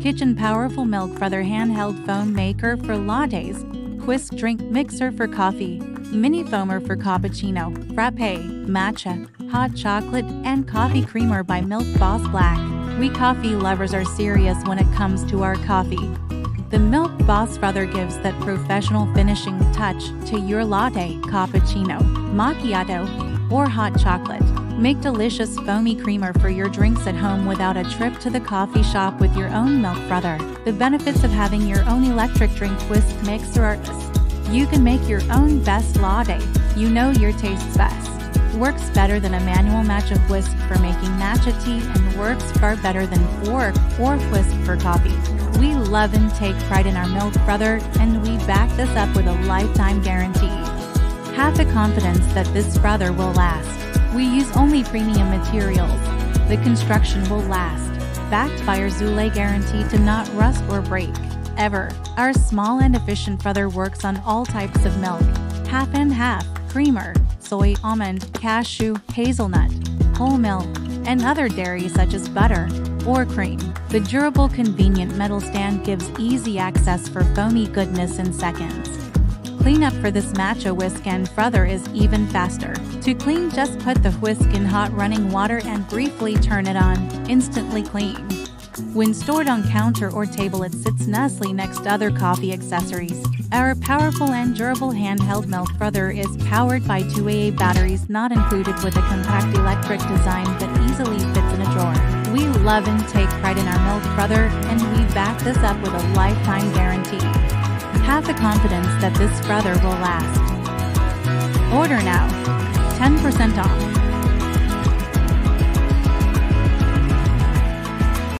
Kitchen Powerful Milk Frother Handheld Foam Maker for Lattes, Whisk Drink Mixer for Coffee, Mini Foamer for Cappuccino, Frappe, Matcha, Hot Chocolate, and Coffee Creamer by Milk Boss Black. We coffee lovers are serious when it comes to our coffee. The Milk Boss Frother gives that professional finishing touch to your latte, cappuccino, macchiato, or hot chocolate. Make delicious foamy creamer for your drinks at home without a trip to the coffee shop with your own milk frother. The benefits of having your own electric drink whisk mixer are you can make your own best latte. You know your tastes best. Works better than a manual matcha whisk for making matcha tea and works far better than fork or whisk for coffee. We love and take pride in our milk frother and we back this up with a lifetime guarantee. Have the confidence that this frother will last. We use only premium materials. The construction will last, backed by our Zule guarantee to not rust or break. Ever, our small and efficient frother works on all types of milk, half and half, creamer, soy, almond, cashew, hazelnut, whole milk, and other dairy such as butter or cream. The durable, convenient metal stand gives easy access for foamy goodness in seconds. Cleanup for this matcha whisk and frother is even faster. To clean, just put the whisk in hot running water and briefly turn it on. Instantly clean. When stored on counter or table, it sits nicely next to other coffee accessories. Our powerful and durable handheld milk frother is powered by two AA batteries not included with a compact electric design that easily fits in a drawer. We love and take pride in our milk frother, and we back this up with a lifetime guarantee. The confidence that this frother will last. Order now. 10% off.